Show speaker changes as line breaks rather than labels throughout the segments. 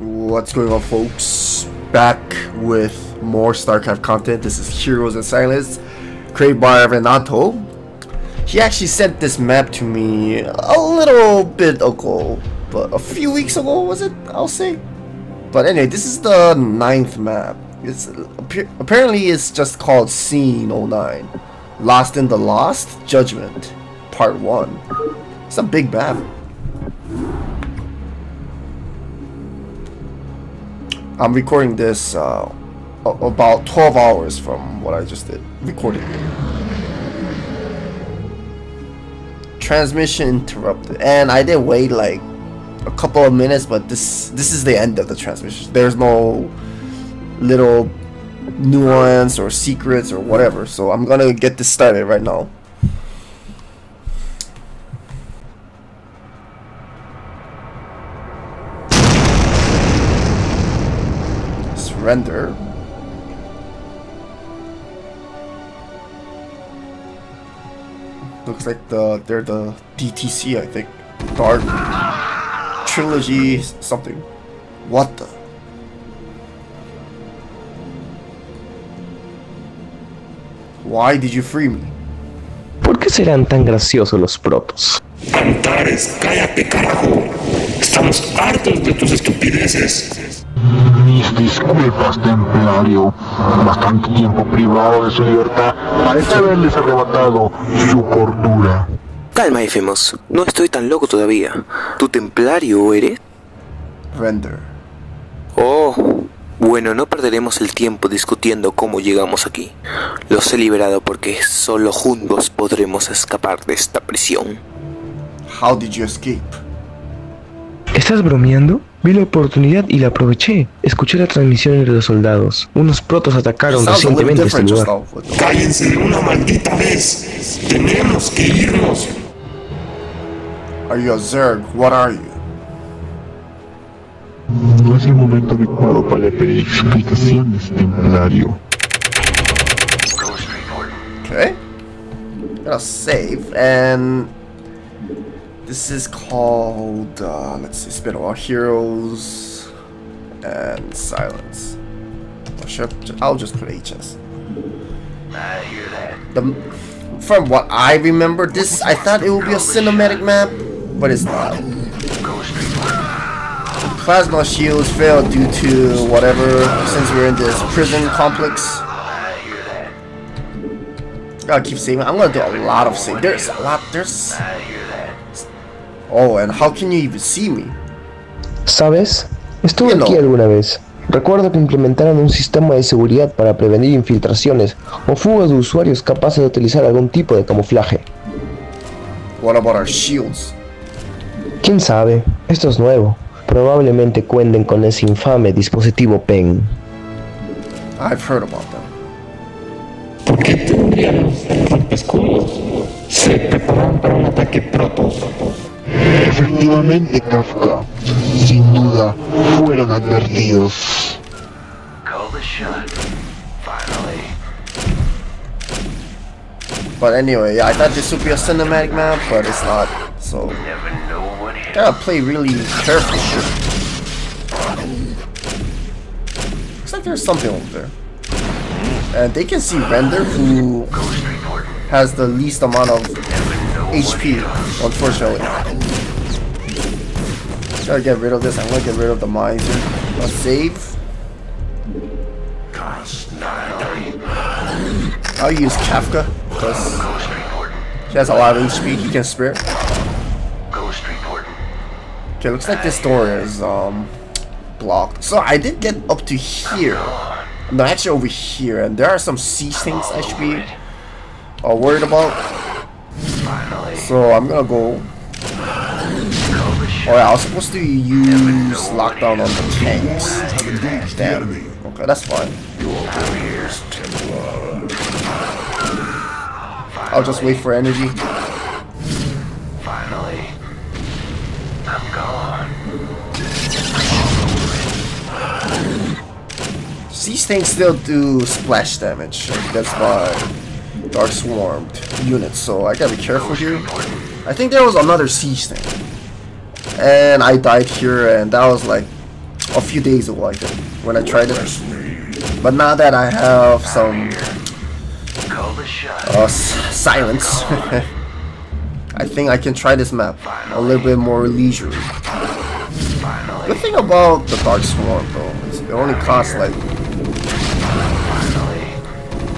What's going on folks? Back with more StarCraft content. This is Heroes and Silence, created by Renato. He actually sent this map to me a little bit ago, but a few weeks ago was it? I'll say. But anyway, this is the ninth map. It's apparently it's just called Scene 09. Lost in the Lost Judgment, Part 1. It's a big map. I'm recording this uh, about 12 hours from what I just did. Recording. Transmission interrupted. And I did wait like a couple of minutes, but this this is the end of the transmission. There's no little nuance or secrets or whatever. So I'm gonna get this started right now. Surrender. Looks like the they're the DTC I think. Dark Trilogy something. What the Why did you free me?
¿Por qué serán tan graciosos los protos?
Antares, cállate carajo. Estamos hartos de tus estupideces.
Mis disculpas, templario. Bastante tiempo privado de su libertad parece haberles arrebatado su cordura.
Calma, Efemos. No estoy tan loco todavía. ¿Tu templario eres?
Render.
Oh, bueno, no perderemos el tiempo discutiendo cómo llegamos aquí. Los he liberado porque solo juntos podremos escapar de esta prisión.
How did you escape?
¿Estás bromeando? Vi la oportunidad y la aproveché. Escuché la transmisión de los soldados. Unos protos atacaron recientemente este lugar.
Cállense de una maldita vez. Tenemos que irnos.
Are you a Zerg? What are you?
No es el momento adecuado para pedir explicaciones, templario.
Okay. Gonna save and this is called uh, let's see, spin all heroes and silence. I- I'll just put HS. i hear The from what I remember, this I thought it would be a cinematic map, but it's not. Plasma shields failed due to whatever since we're in this prison complex. Gotta keep saving. I'm gonna do a lot of saving. There's a lot. There's. Oh, and how can you even see me?
¿Sabes? Estuve aquí alguna vez. Recuerdo que implementaron un sistema de seguridad para prevenir infiltraciones o fugas de usuarios capaces de utilizar algún tipo de camuflaje.
What about our shields?
¿Quién sabe? Esto es nuevo. Probablemente cuenten con ese infame dispositivo PEN.
I've heard about them.
¿Por qué tendríamos escudos? Se preparan para un ataque protos.
Efectivamente, Kafka. Sin duda, fueron advertidos.
Call the shot. Finally.
But anyway, yeah, I thought this would be a cinematic map, but it's not. So
Never know what hit.
gotta play really careful. Looks like there's something over there. And they can see Render, who has the least amount of
Never know what
HP, unfortunately. Gotta get rid of this. I'm gonna get rid of the mines here. I'll save. I'll use Kafka because she has a lot of HP. He can
report.
Okay, looks like this door is um blocked. So I did get up to here. No, actually over here, and there are some sea things I should be uh, worried about. So I'm gonna go.
Call the shot.
Oh I was supposed to use lockdown on the tanks. Damn. Okay, that's fine. I'll just wait for energy.
Finally. I'm gone.
These things still do splash damage. That's my Dark Swarmed units, so I gotta be careful here. I think there was another siege thing. And I died here, and that was like a few days ago, I think, when I tried it. But now that I have some uh, silence, I think I can try this map a little bit more leisurely. Good thing about the Dark Swarm, though, is it only costs like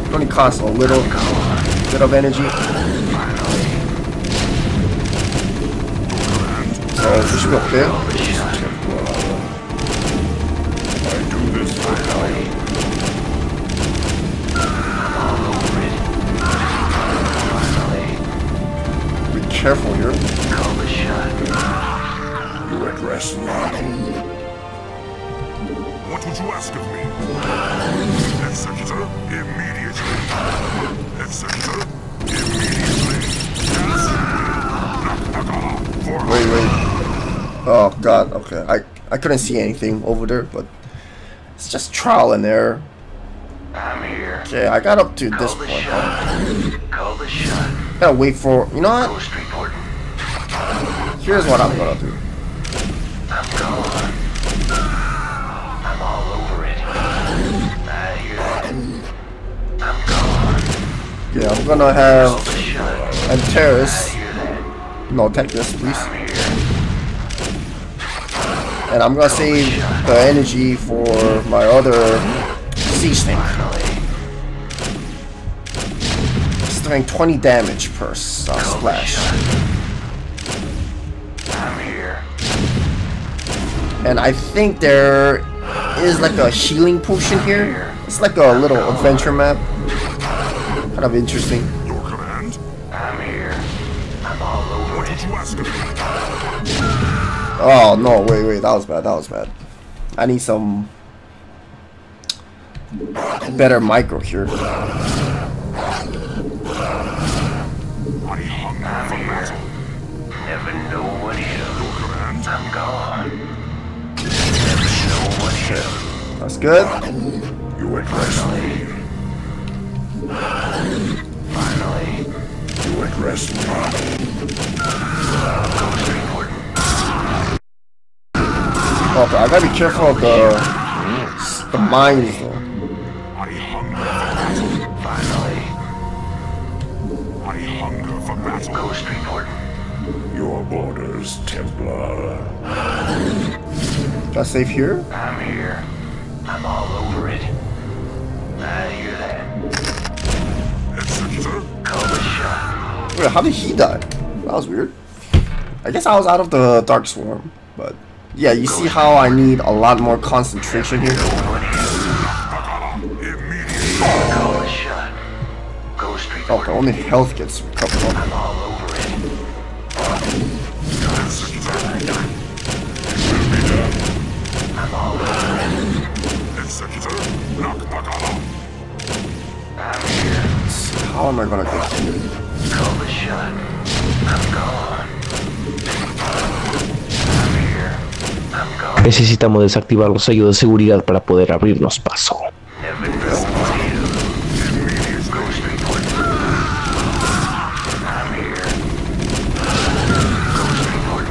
it only costs a little bit of energy. So we should be okay. Be careful here.
Call the shot.
You address me.
What would you ask of me? Executor, immediately. Executor, immediately. Yes.
Wait, wait. Oh god, okay. I I couldn't see anything over there, but it's just trial and error.
I'm here.
Okay, I got up to this
Call the
point. Huh?
Call the shot.
Gotta wait for you know what? Here's what I'm gonna do.
I'm gone. I'm all over it. I hear that. I'm gone.
Yeah, I'm gonna have
the shot.
Antares.
I hear that.
No, take this, please. And I'm gonna save the energy for my other tank.
Finally.
It's doing 20 damage per uh, splash.
I'm here.
And I think there is like a healing potion here. It's like a little adventure map. Kind of interesting. Oh no, wait, wait, that was bad, that was bad. I need some better micro here.
I hunger for battle.
Never know what hit 'em.
Your command?
I'm gone. Never know what hit 'em.
That's good.
You address me.
Finally.
You address me.
I gotta be careful of the the mines though.
I hunger for battle.
Finally.
I hunger for battle.
Ghost reporting.
Your orders, Templar.
Got safe here.
I'm here. I'm all over it. I hear that.
Executor,
Call the shot.
Wait, how did he die? That was weird. I guess I was out of the dark swarm, but yeah, you see how I need a lot more concentration here. Oh, the only health gets recovered. How am I gonna get here?
Call the shot. I'm gone.
Necesitamos desactivar los sellos de seguridad para poder abrirnos paso.
Never know what hit 'em. Ghost report. I'm here. Ghost report.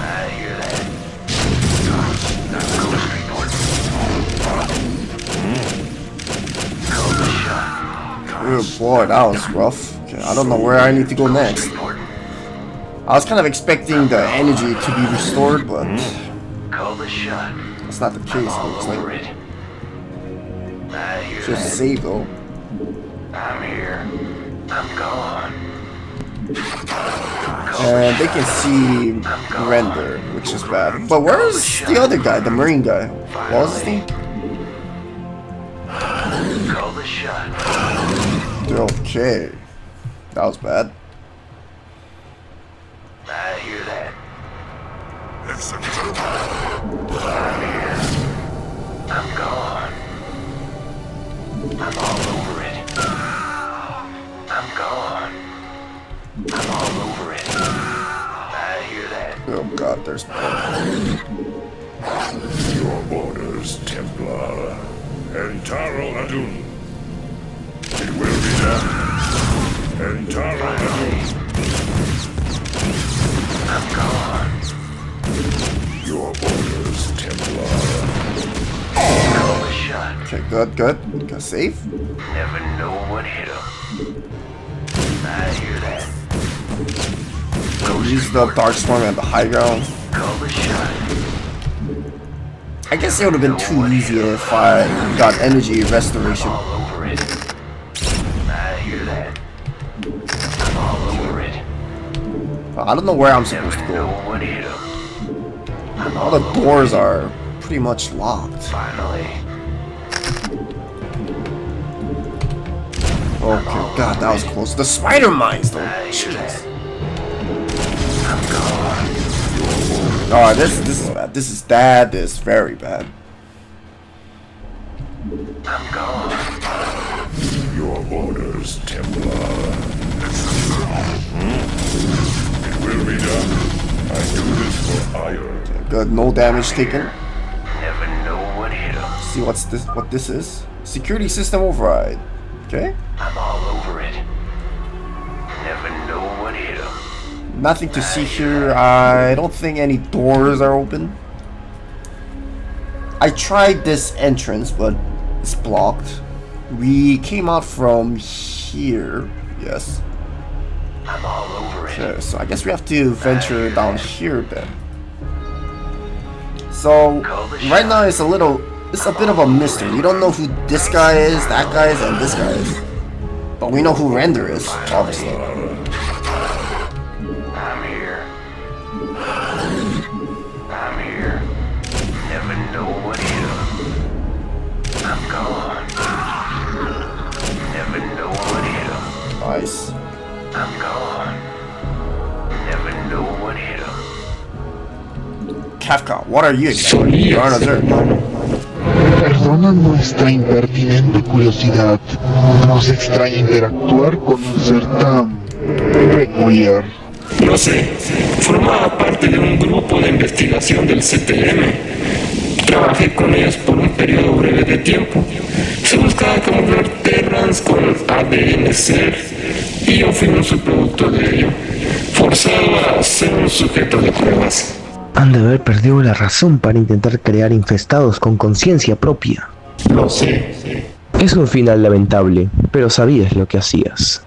I hear that. Ghost report. Call the shot.
Oh boy, that was rough. Okay, I don't know where I need to go next. I was kind of expecting the energy to be restored, but mm.
Call the shot.
that's not the case. It looks like
it. I hear
just
that.
save though.
I'm here. I'm gone.
And they can see render, which is bad. But where's the other guy, the marine guy? What was his name?
Call the shot.
Okay. That was bad.
I hear that.
Executor,
I'm gone. I'm all over it. I'm gone. I'm all over it. I hear that.
Oh god, there's
your orders, Templar. Entaro Adun. It will be done. Entaro Adun.
Okay, good, good. Got safe.
Never know what hit him. I hear that.
Use the dark storm at the high ground.
Call the shot.
I guess it would have been too easy if I got energy restoration.
All over it. I hear that. I'm all over it.
I don't know where I'm supposed to go.
what hit him.
All the doors are pretty much locked.
Finally.
Okay, god, that was close. The spider mines, though.
I hear.
Jeez. Alright, oh, this this is bad. This is bad. This is very bad.
I'm gone.
Your orders, Templar. Hmm? It will be done. I do this for Ire.
Good, no damage taken.
Never know what hit him.
See what's this? What this is? Security system override. Okay.
I'm all over it. Never know what hit him.
Nothing to see here. I don't think any doors are open. I tried this entrance, but it's blocked. We came out from here. Yes.
I'm all over it.
Okay, so I guess we have to venture down here then. So right now it's a little, it's a bit of a mystery. We don't know who this guy is, that guy is, and this guy is. But we know who Render is, obviously.
I'm here. I'm here. Never know what hit him. I'm gone. Never know what hit him.
Nice.
I'm gone. Never know what hit him.
Kafka, what are you exactly? You're on a
ser
Zerg.
humano.
Perdona nuestra impertinente curiosidad. Nos extraña interactuar con un ser tan peculiar.
No sé, formaba parte de un grupo de investigación del CTM. Trabajé con ellos por un periodo breve de tiempo. Se buscaba camuflar Terrans con ADN ser y yo fui un subproducto de ello, forzado a ser un sujeto de pruebas.
Han de haber perdido la razón para intentar crear infestados con conciencia propia.
Lo sé,
Es un final lamentable, pero sabías lo que hacías.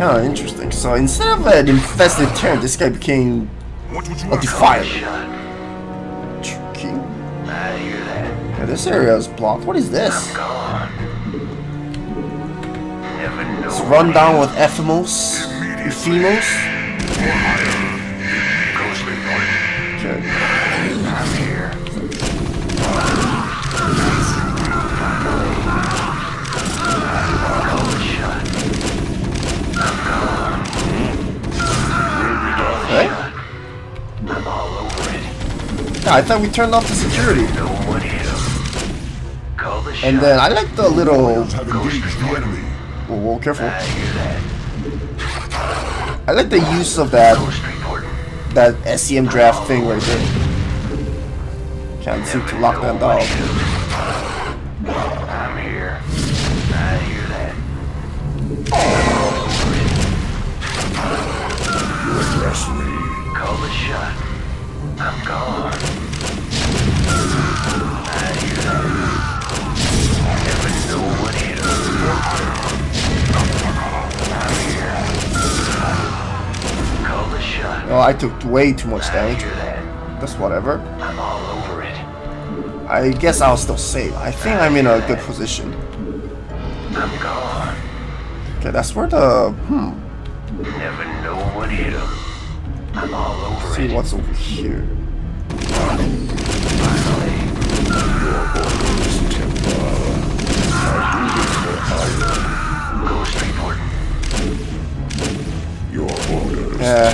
Oh, interesting. So instead of an infested Terran, this guy became a defiler. Tricky. Yeah, this area is blocked. What is this? It's run down with Ephemos. Ephemos. Yeah, I thought we turned off the security.
Know what hit him. Call the shot.
And then I like the little.
Have engaged the enemy.
Whoa, whoa, careful.
I hear that.
I like the use of that that SEM draft thing right there. Can't seem to lock that down.
I'm here. I hear that.
Address me.
Call the shot. I'm gone. I. Never know what hit him. Call the shot.
Oh, I took way too much damage. That's whatever.
I'm all over it.
I guess I'll still save. I think I'm in a good position.
I'm gone.
Okay, that's where the hmm.
Never know what hit him. I'm all over
See what's over here.
Ghost report.
Your orders,
Yeah.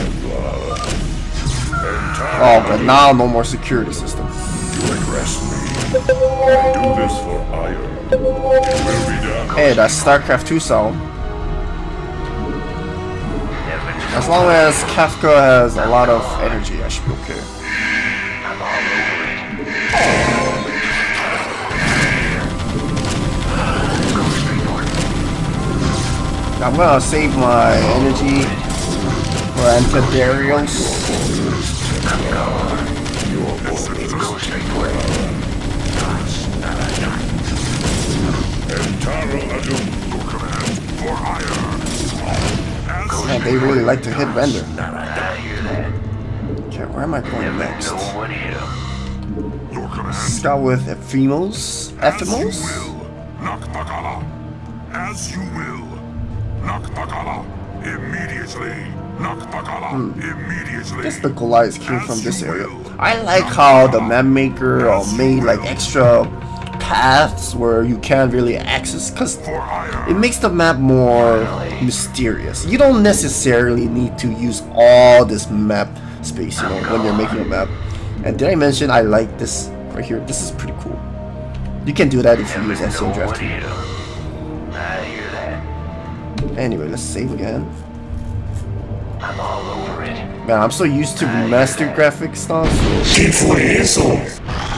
Oh, but now no more security system.
You address me. I do this for Ire. It will be done.
Hey, that's StarCraft 2 sound. As long as Kafka has a lot of energy, I should be okay.
I'm
gonna save my energy for Antidarios.
Entaro Adun. For.
Man, they really like to hit render.
I hear that.
Okay, where am I going next?
No one hit him.
your command.
Scout with Ephemos? Ephemos?
As you will. Naktakala. Immediately. Naktakala. Hmm. Immediately.
I guess the Goliaths came from this area. I like how the map maker made like extra paths where you can't really access because it makes the map more mysterious. You don't necessarily need to use all this map space, you know, when you're making a map. And did I mention I like this right here? This is pretty cool. You can do that if you use
one
Draft. Anyway, let's save again.
I'm all over it.
Man, I'm so used to remastered graphics stuff. So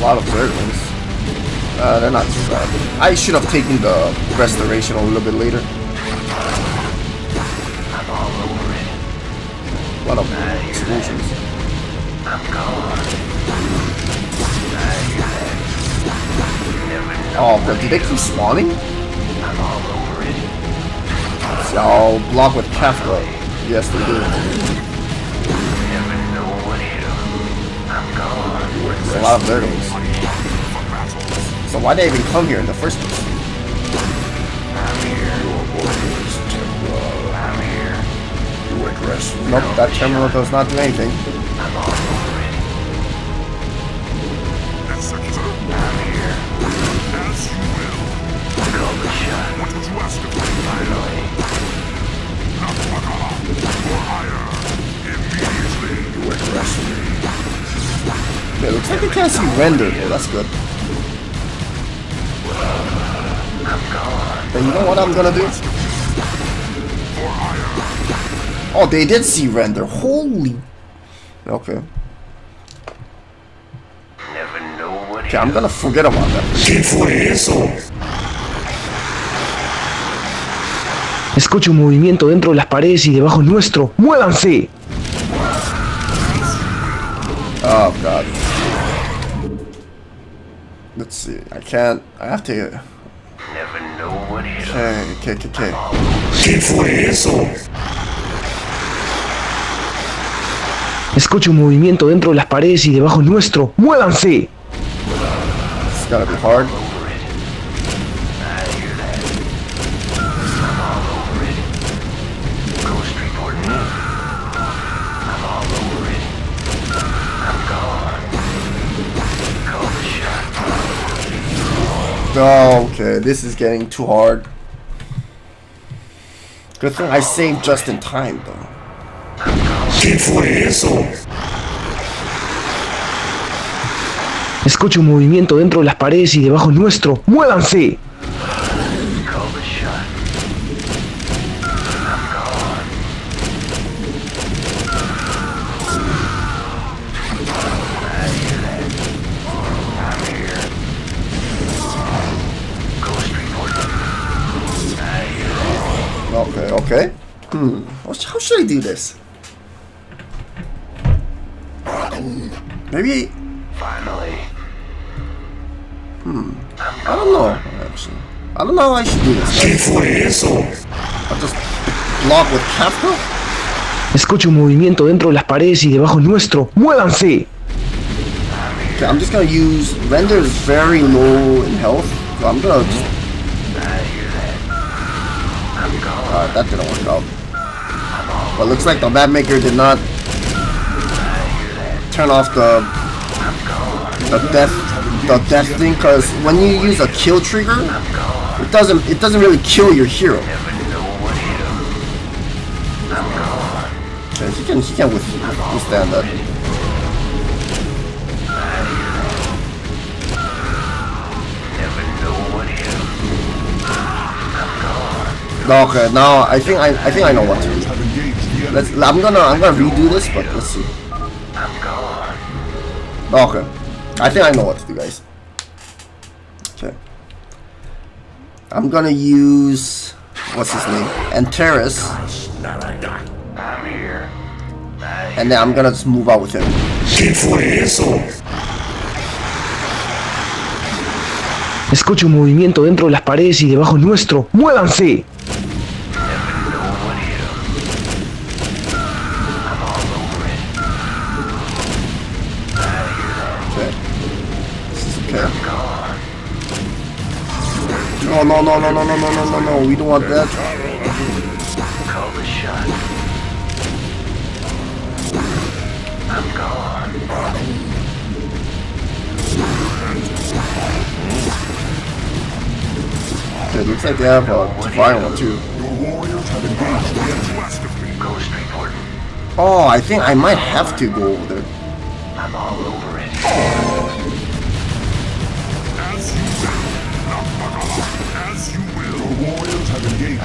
A lot of Zerglings. Uh, they're not too bad. I should have taken the restoration a little bit later.
I'm all over it.
A lot of explosions.
I'm gone.
Oh, but did they keep spawning?
I'm all over it.
See, I'll block with Kafka. Yes, they do. A lot of Zerglings. So why did they even come here in the first place?
I'm here. I'm here.
You address me.
Nope, that terminal does not do anything.
I'm all it. I'm here.
As you will.
Call.
What would you ask of me?
Finally.
Naktakala. For hire. Immediately. You address me.
Okay, looks like they can't see render here. That's good. Then you know what I'm gonna do? Oh, they did see render. Holy. Okay.
Never know what
Okay, I'm gonna forget about that.
Escucho un movimiento dentro de las paredes y debajo nuestro. ¡Muévanse!
Oh god. Let's see. I can't. I have to.
Never
okay, okay.
¿Qué fue eso?
Escucho un movimiento dentro de las paredes y debajo nuestro. ¡Muévanse!
It's gotta be hard. Okay, this is getting too hard. Good thing I saved just in time, though.
¿Qué fue eso?
Escucho un movimiento dentro de las paredes y debajo nuestro. ¡Muévanse!
Hmm. How should I do this? Maybe.
Finally.
I don't know, actually. I don't know how I should do this.
¿Qué fue eso?
I'll just block with Kafka?
Escucho un movimiento dentro de las paredes y debajo nuestro. ¡Muévanse!
Okay, I'm just gonna use. Render is very low in health, so I'm gonna just. Alright, that didn't work out. But looks like the Batmaker did not turn off the the death the death thing because when you use a kill trigger, it doesn't it doesn't really kill your hero. Okay, he can he can withstand that. Okay, now I think I I think I know what to do. Let's I'm gonna I'm gonna redo this, but let's see. Okay. I think I know what to do, guys. Okay. I'm gonna use what's his name? Antares,
I'm
and then I'm gonna just move out with him.
Escucho un movimiento dentro de las paredes y debajo nuestro. ¡Muévanse!
No, no, no, no, no, no, no, no, no, no. We don't want that.
call the shot. I'm gone.
Okay, looks like they have a divine one too.
Your warriors have engaged the enemy. West of me.
Ghost reporting.
Oh, I think I might have to go over there.
I'm all over it.
Warriors have engaged the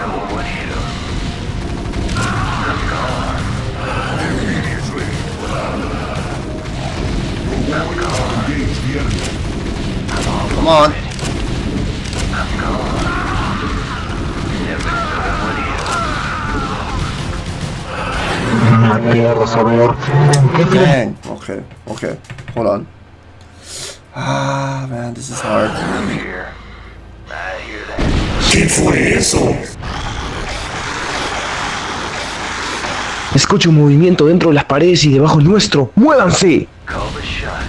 know what hit him.
Immediately. Your warriors have engaged the enemy.
Come on.
I'm gone. Never know what hit him.
Me quiero saber en qué fin
Dang. Okay, okay. Hold on. Ah, man, this is hard.
I'm here. I hear that.
¿Qué fue eso?
Escucho un movimiento dentro de las paredes y debajo nuestro. ¡Muévanse!
Call the shot.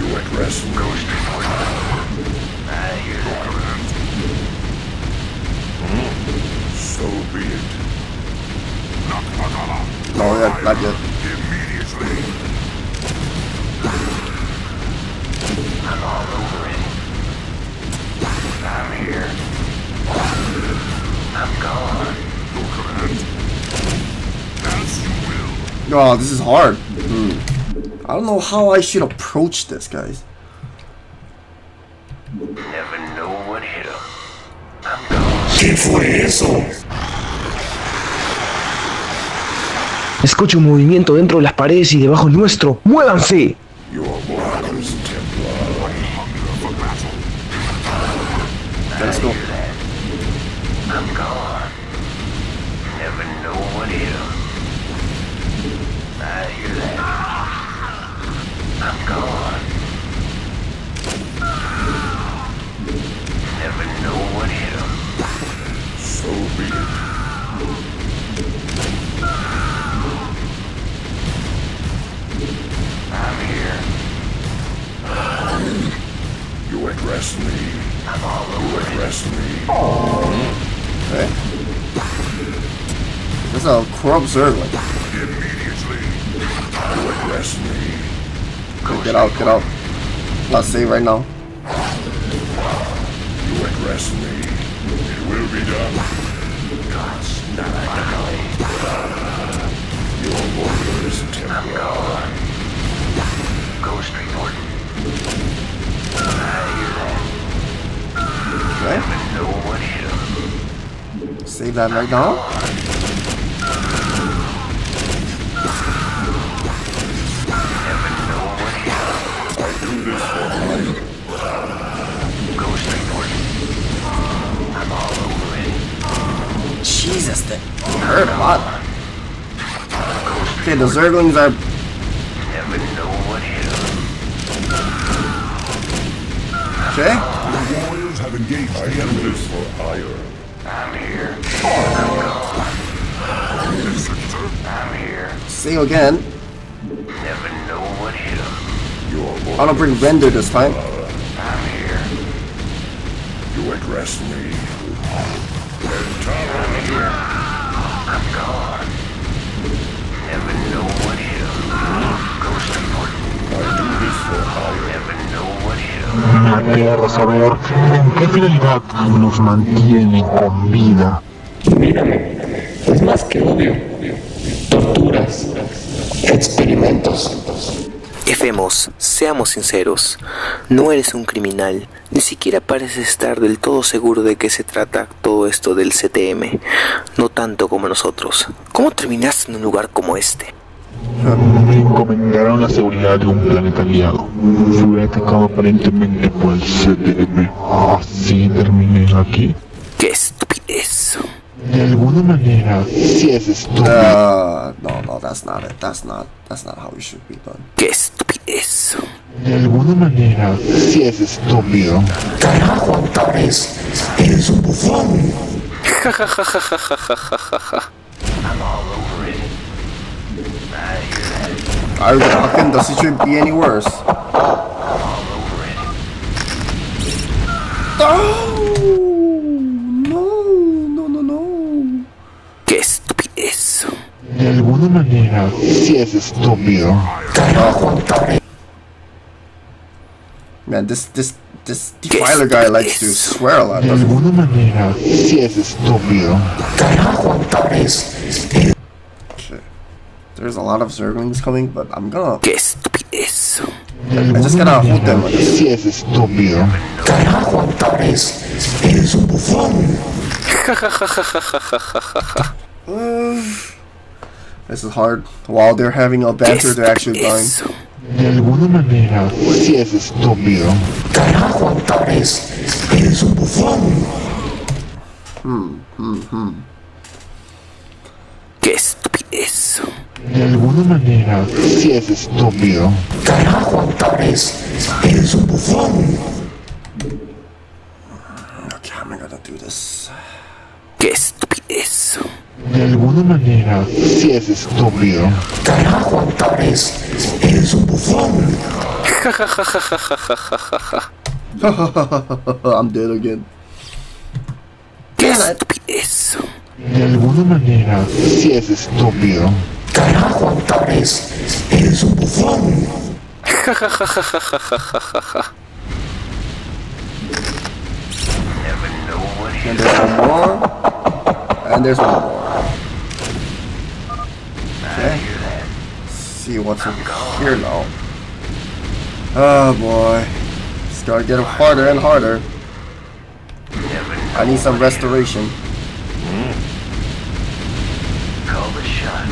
Here. I'm gone.
Oh, this is hard. Hmm. I don't know how I should approach this, guys.
Never know what hit him. I'm gone.
¿Qué fue eso?
Escucho un movimiento dentro de las paredes y debajo nuestro. ¡Muévanse!
Grump Zergling.
Immediately.
Get out, get out. Not safe right now.
You aggress me. It will be done. God's not Your
warrior is temporary. Go streetward.
Okay. Save that right now. Jesus, that hurt a lot. Okay, the Zerglings are
Never
okay.
Your warriors have engaged the for.
I'm here.
Sir.
I'm here.
Save again. I'm gonna bring Render this time.
I'm here.
You address me.
I'm here. I'm gone. Never know what. Ghost reporting.
I do this for hire.
Never know what hit him.
me quiero saber en qué finalidad nos mantienen con vida.
Mírame, es más que obvio. Torturas, experimentos.
Efemos, seamos sinceros, no eres un criminal, ni siquiera pareces estar del todo seguro de que se trata todo esto del CTM, no tanto como nosotros. ¿Cómo terminaste en un lugar como este?
Me encomendaron la seguridad de un planeta aliado. Fui atacado aparentemente por el CTM. Así terminé aquí.
¡Qué estupidez!
De alguna manera, si es estúpido.
Uh, no, no, that's not it. That's not, that's not how it should be done.
¡Qué estupidez!
De alguna manera, si es estúpido.
Carajo, Antares, eres un bufón.
Ja ja ja ja ja ja ja ja ja ja.
Are we talking? Does it should be any worse? Oh,
¡Qué estupidez!
De alguna manera, si es estúpido.
Carajo, Antares.
Man, this, this, this defiler guy likes to swear a lot,
De alguna manera, si es estúpido.
Carajo, Antares, eres
There's a lot of Zerglings coming, but I'm gonna.
¡Qué estupidez!
De
I just gotta hold them.
si es estúpido.
Carajo, Antares, eres un bufón.
this is hard. While they're having a banter, they're actually dying.
De alguna manera, si es estúpido.
Carajo, Antares, eres un bufón.
Qué estupidez.
De alguna manera, si es estúpido.
Carajo, Antares, eres un bufón.
Okay, I'm gonna do this.
¡Qué estupidez!
De alguna manera, si es estúpido.
Carajo, Antares, eres un bufón.
Ja ja ja ja ja ja ja ja ja ja.
I'm dead again.
¡Qué estupidez!
De alguna manera, si es estúpido.
Carajo, Antares, eres un bufón.
Ja ja ja ja ja ja ja ja ja
And there's one more. And there's one more. Okay. see what's here now. Oh boy. It's gonna get harder and harder. I need some restoration.
Call the shot.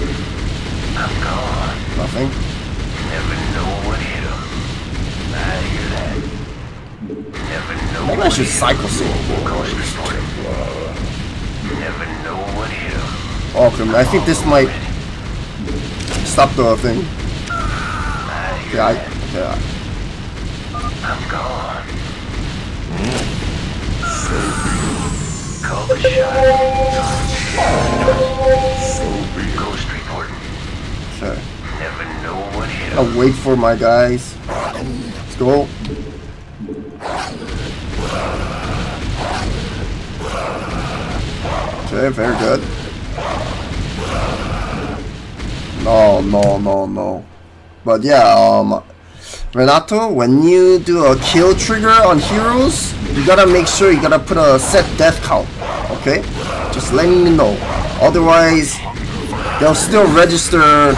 I'm gone.
Nothing. Maybe I should cycle soon. Okay, I think this might stop the thing. Yeah, I, yeah.
I'm gone. Call the shot. Ghost reporting.
Okay.
Never know what.
I'll wait for my guys. Let's go. Okay, very good. No, no, no, no. But yeah, um, Renato, when you do a kill trigger on heroes, you gotta make sure you gotta put a set death count. Okay? Just letting you know. Otherwise, they'll still register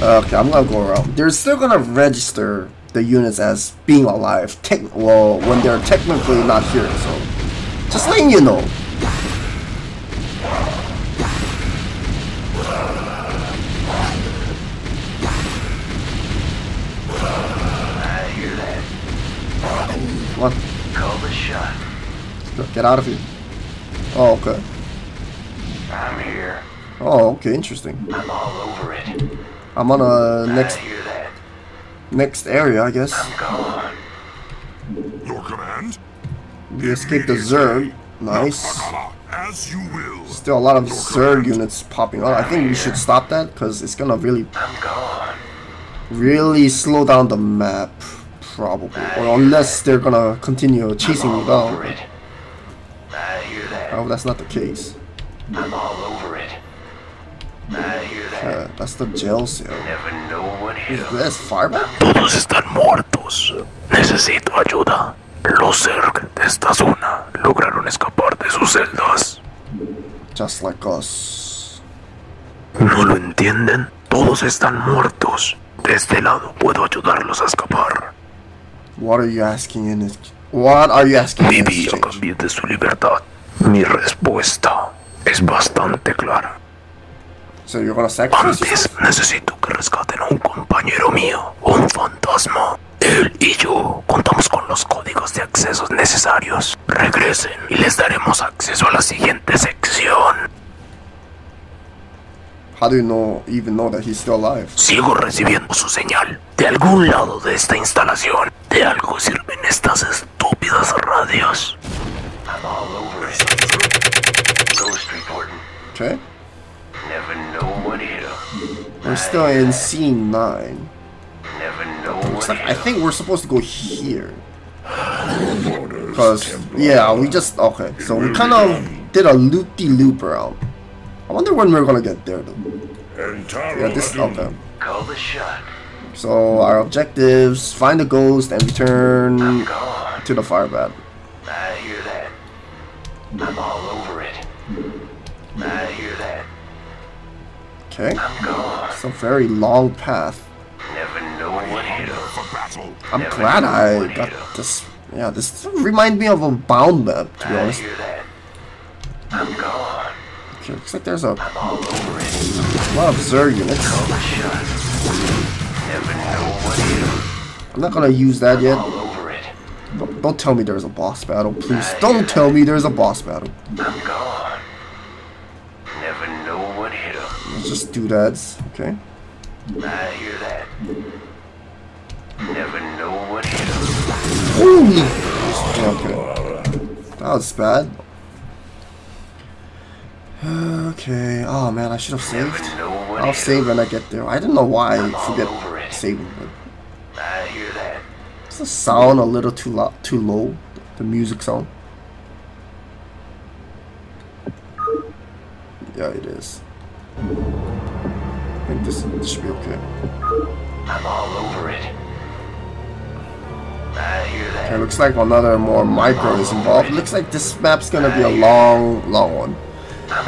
Okay, I'm gonna go around. They're still gonna register the units as being alive. Well, when they're technically not here. So, just letting you know. Come on,
Call the shot.
get out of here. Oh, okay.
I'm here.
Oh, okay, interesting.
I'm all over it.
I'm on a next
hear that.
next area, I guess.
I'm gone.
Your command?
We escaped the Zerg. Nice.
As you will.
Still a lot of Zerg units popping up. I think we should stop that because it's gonna really, really slow down the map. Probably. Or unless they're gonna continue chasing me down.
it. I hear that.
I hope that's not the case.
I'm all over it. I hear that.
Uh, that's the jail cell.
Never know what hit 'em.
That's fireback?
Todos están muertos. Necesito ayuda. Los Zerg de esta zona lograron escapar de sus celdas.
Just like us.
¿No lo entienden? Todos están muertos. De este lado puedo ayudarlos a escapar.
What are you asking in this? What are you asking in
Viví a cambio de su libertad. Mi respuesta es bastante clara.
So you're gonna?
Antes necesito que rescaten a un compañero mío, un fantasma. Él y yo contamos con los códigos de accesos necesarios. Regresen y les daremos acceso a la siguiente sección.
How do you know, even know that he's still alive?
Sigo recibiendo su señal. De algún lado de esta instalación. De algo sirven estas estúpidas radios.
I'm all over it. Ghost reporting.
Okay.
Never know what hit him.
We're still in scene nine.
Never know
Looks
what
like I think we're supposed to go here. Cause yeah, we just okay. So we kind of did a loop de loop around. I wonder when we're gonna get there though. Yeah, this okay.
Call the shot.
So our objectives: find the ghost and return to the firebat.
I hear that. I'm all over it. I hear that.
Okay.
I'm gone.
It's a very long path.
Never know what hit him.
I'm
Never
glad I got this. Yeah, this remind me of a bound map to be
I
honest. Looks like there's a of Zerg units. I'm not gonna use that yet. Don't, tell me there's a boss battle, please. Don't tell me there's a boss battle. Let's just do that. Okay. Holy. Okay. That was bad. Okay. Oh man, I should have saved.
What
I'll save when I get there. I don't know why I forget saving. But.
I hear that.
is the sound a little too loud, too low? The music sound. Yeah, it is. I think this, this should be okay.
I'm all over it. I hear
Okay, looks like another more micro is involved. Looks like this map's gonna be a long, long one.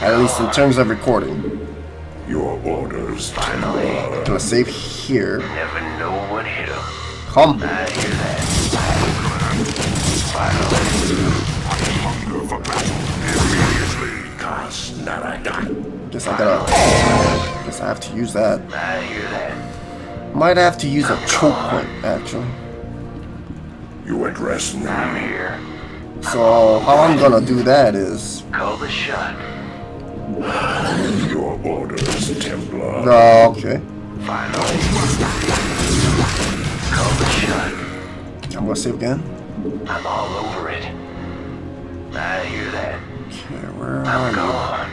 At least in terms of recording.
Your orders,
Finally.
Gonna save here.
Never know what hit him.
Come.
I hear that.
Guess I gotta. Guess I have to use that.
I hear that.
Might have to use a choke point actually.
you address me.
I'm here.
So how I'm gonna do that is.
Call the shot.
Your orders, Templar.
Uh, okay.
Finally. Call the shot.
I'm gonna save again.
I'm all over it. I hear that.
Okay, where
I'm
are
gone.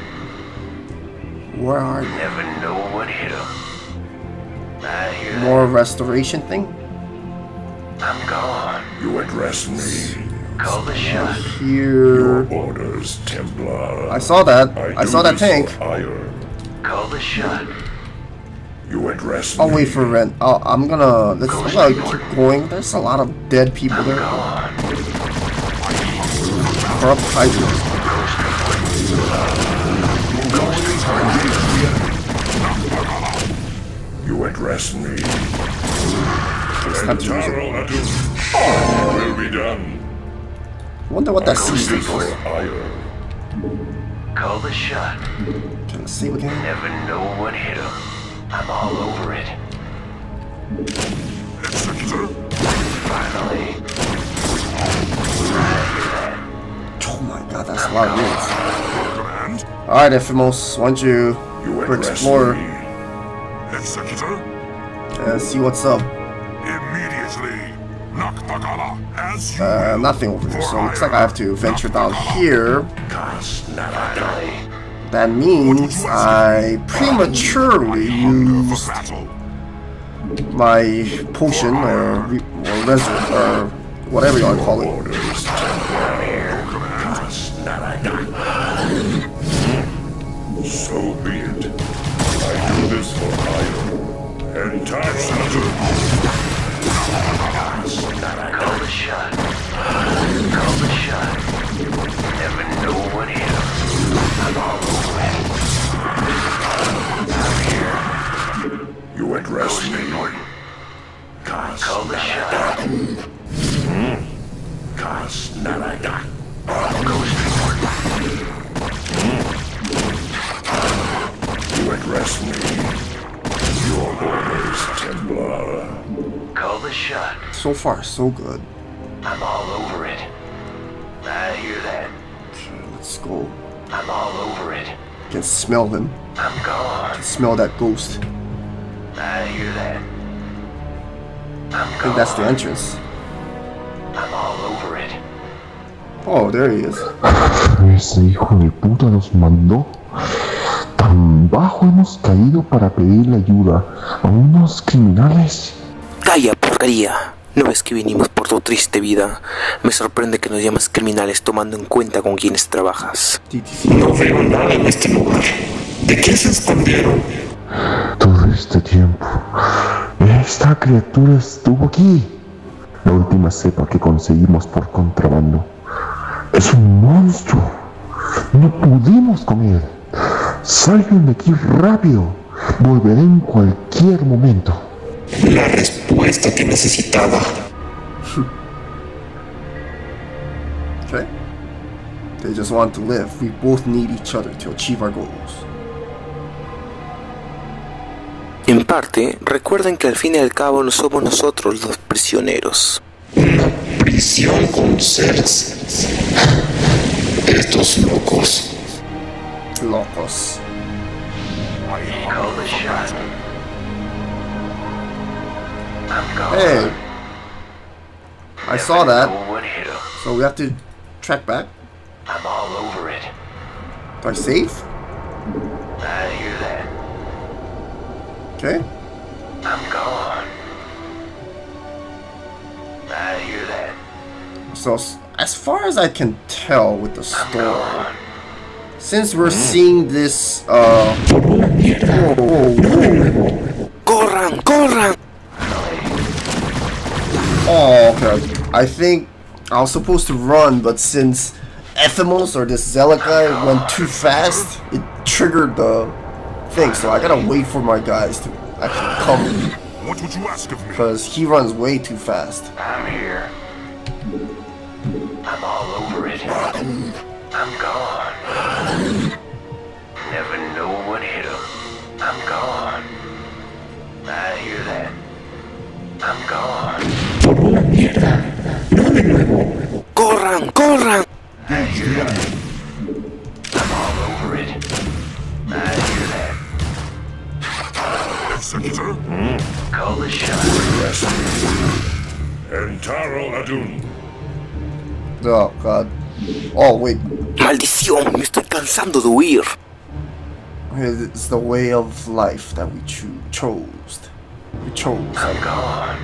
you? Where are you?
Never know what hit him. I hear that.
More restoration thing?
I'm gone.
You address me.
Call the shot.
Here.
Your orders, Templar.
I saw that. I
do
saw that
this
tank.
for Aiur.
Call the shot.
You address
I'll
me.
wait for Ren. Oh, I'm gonna. Let's I'm gonna keep going. There's a lot of dead people there.
Gone.
Corrupt Hydras.
You address me.
It's time to use it.
Taro will be done.
I wonder what that
This
C stands for.
for
Call the shot.
Can I save again?
Never know what hit him. I'm all over it. Finally.
Oh my god, that's a lot of units. Alright, Ephemos, why don't you
You
go
address
explore.
Executor,
and see what's up?
immediately. Naktakala, as you
Uh, nothing over here, so it looks like I have to venture down here. That means I prematurely used my potion or, or or whatever you want to call it.
So be it. I do this for Aiur. And Taro
You address me. Kasnarada. You address me. Your
orders, Templar.
Call
the
shot.
So far, so good.
I'm all over it. I hear that.
Okay, let's go.
I'm all over it.
can smell him.
I'm gone.
can smell that ghost.
I hear that. I'm
I think
gone.
that's the entrance.
I'm all over it.
Oh, there he is.
Ese hijo de puta nos mandó. Tan bajo hemos caído para pedirle ayuda a unos criminales.
Calla, porcaría. ¿No ves que vinimos por tu triste vida? Me sorprende que nos llames criminales tomando en cuenta con quienes trabajas.
No veo nada en este lugar. ¿De qué se escondieron?
Todo este tiempo, esta criatura estuvo aquí. La última cepa que conseguimos por contrabando. Es un monstruo. No pudimos con él. Salgan de aquí rápido. Volveré en cualquier momento.
La respuesta que necesitaba.
Okay. They just want to live. We both need each other to achieve our goals.
En parte, recuerden que al fin y al cabo no somos nosotros los prisioneros.
Una prisión con seres. Estos locos.
Locos.
Call the shot. I'm.
Hey! I saw that,
No one hit him.
so we have to track back.
I'm all over it.
Do I save?
I hear that.
Okay.
I'm gone. I hear that.
So, as far as I can tell with the
I'm
story, since we're seeing this, uh. Whoa, whoa, whoa.
¡Corran, corran!
Oh, okay. I think I was supposed to run, but since Ephemos or this Zealot guy went too fast, it triggered the thing. So I gotta wait for my guys to actually come
What would you ask of me?
because he runs way too fast.
I'm here. I hear that. I'm all over it. I hear that.
Executor?
Call the shot.
Entaro Adun.
Oh god. Oh wait,
¡Maldición! Me estoy cansando de huir.
it's the way of life that we cho- chose. We chose.
I'm gone.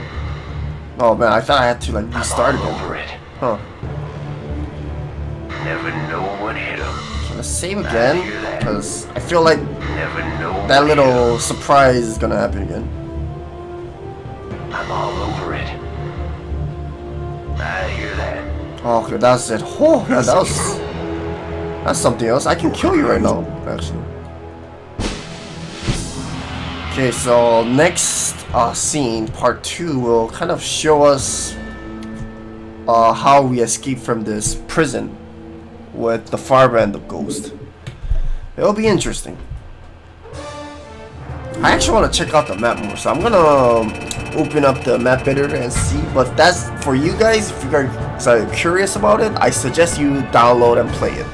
Oh man, I thought I had to like restart
all
again.
over it.
Huh.
Never know what hit him.
Can I save again? Because I feel like
Never know
that little surprise is gonna happen again.
I'm all over it. I hear that.
Oh, okay, that's it. Oh, that, that was that's something else. I can kill you right now, actually. Okay, so next uh, scene, part two, will kind of show us uh, how we escape from this prison with the Firebrand of Ghost. It'll be interesting. I actually want to check out the map more, so I'm gonna um, open up the map editor and see. But that's for you guys. If you guys are curious about it, I suggest you download and play it.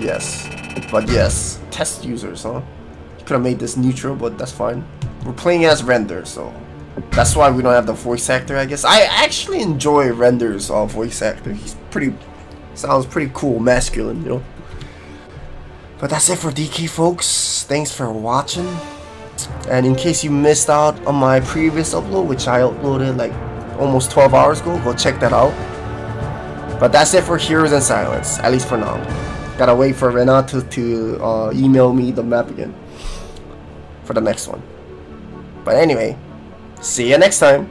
Yes, but yes, test users, huh? You Could have made this neutral, but that's fine. We're playing as Render, so that's why we don't have the voice actor. I guess I actually enjoy Render's uh, voice actor. He's pretty, sounds pretty cool, masculine, you know. But that's it for DK, folks. Thanks for watching. And in case you missed out on my previous upload, which I uploaded like almost 12 hours ago, go check that out. But that's it for Heroes and Silence, at least for now. Gotta wait for Renato to uh, email me the map again for the next one. But anyway, see you next time.